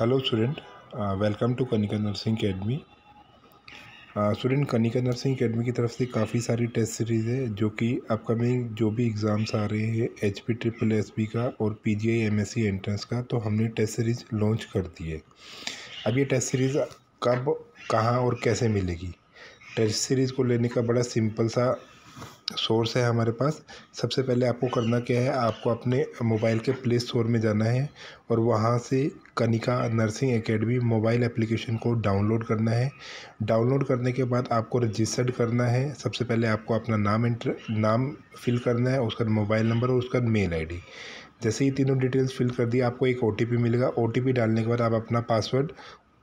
Hello student welcome to Kanika nursing academy student Kanika nursing academy की तरफ़ से काफ़ी सारी टेस्ट सीरीज़ है, जो कि अपकमिंग जो भी एग्ज़ाम्स आ रहे हैं H P triple S B का और P G I M S C entrance का तो हमने टेस्ट सीरीज़ लॉन्च कर दी है। अब ये टेस्ट सीरीज़ कब, कहाँ और कैसे मिलेगी? टेस्ट सीरीज़ को लेने का बड़ा सिंपल सा सोर्स है हमारे पास। सबसे पहले आपको करना क्या है, आपको अपने मोबाइल के प्ले स्टोर में जाना है और वहाँ से Kanika nursing academy mobile application को डाउनलोड करना है। डाउनलोड करने के बाद आपको रजिस्टर्ड करना है। सबसे पहले आपको अपना नाम इंटर, नाम फिल करना है, उसका मोबाइल नंबर और उसका मेल आईडी। जैसे ही तीनों डिटेल्स फिल कर दी, आपको एक ओटीपी मिलेगा। ओटीपी डालने के बाद आप अपना पासवर्ड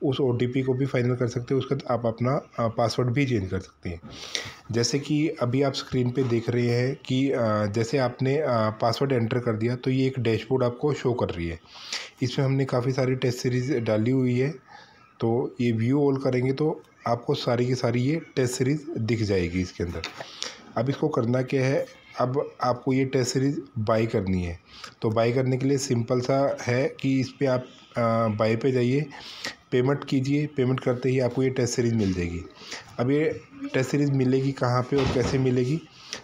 उस OTP को भी फाइनल कर सकते हो, उसके बाद आप अपना पासवर्ड भी चेंज कर सकते हैं। जैसे कि अभी आप स्क्रीन पे देख रहे हैं कि जैसे आपने पासवर्ड एंटर कर दिया तो ये एक डैशबोर्ड आपको शो कर रही है। इसमें हमने काफ़ी सारी टेस्ट सीरीज़ डाली हुई है तो ये व्यू ऑल करेंगे तो आपको सारी की सारी ये टेस्ट सीरीज़ दिख जाएगी इसके अंदर। अब इसको करना क्या है, अब आपको ये टेस्ट सीरीज़ बाई करनी है। तो बाई करने के लिए सिंपल सा है कि इस पर आप बाई पे जाइए। पेमेंट कीजिए, पेमेंट करते ही आपको ये टेस्ट सीरीज़ मिल जाएगी। अब ये टेस्ट सीरीज़ मिलेगी कहाँ पे और कैसे मिलेगी?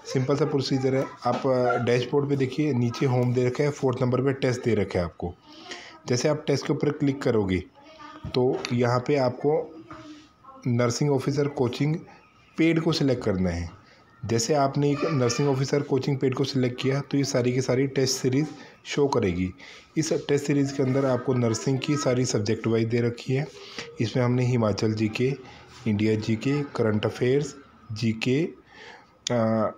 सिंपल सा प्रोसीजर है। आप डैशबोर्ड पे देखिए, नीचे होम दे रखा है, फोर्थ नंबर पे टेस्ट दे रखा है आपको। जैसे आप टेस्ट के ऊपर क्लिक करोगे तो यहाँ पे आपको नर्सिंग ऑफिसर कोचिंग पेड को सिलेक्ट करना है। जैसे आपने एक नर्सिंग ऑफिसर कोचिंग पेड को सिलेक्ट किया तो ये सारी की सारी टेस्ट सीरीज़ शो करेगी। इस टेस्ट सीरीज़ के अंदर आपको नर्सिंग की सारी सब्जेक्ट वाइज दे रखी है। इसमें हमने हिमाचल जी के इंडिया जी के करंट अफेयर्स जी के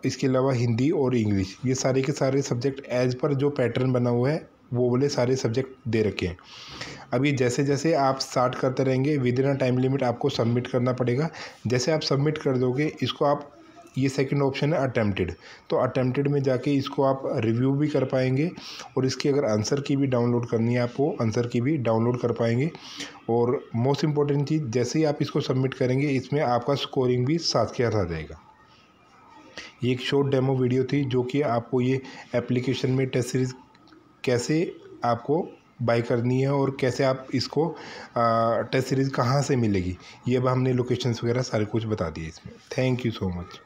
इसके अलावा हिंदी और इंग्लिश ये सारे के सारे सब्जेक्ट एज पर जो पैटर्न बना हुआ है, वो बोले सारे सब्जेक्ट दे रखे हैं। अभी जैसे जैसे आप स्टार्ट करते रहेंगे within a time limit आपको सबमिट करना पड़ेगा। जैसे आप सबमिट कर दोगे, इसको आप ये सेकंड ऑप्शन है अटैम्प्टेड तो अटैम्प्टेड में जाके इसको आप रिव्यू भी कर पाएँगे और इसकी अगर आंसर की भी डाउनलोड करनी है आपको आंसर की भी डाउनलोड कर पाएँगे। और मोस्ट इंपॉर्टेंट चीज़, जैसे ही आप इसको सबमिट करेंगे, इसमें आपका स्कोरिंग भी साथ के साथ आ जाएगा। ये एक शॉर्ट डेमो वीडियो थी जो कि आपको ये एप्लीकेशन में टेस्ट सीरीज़ कैसे आपको बाई करनी है और कैसे आप इसको टेस्ट सीरीज़ कहाँ से मिलेगी। ये अब हमने लोकेशंस वगैरह सारे कुछ बता दिए इसमें। Thank you so much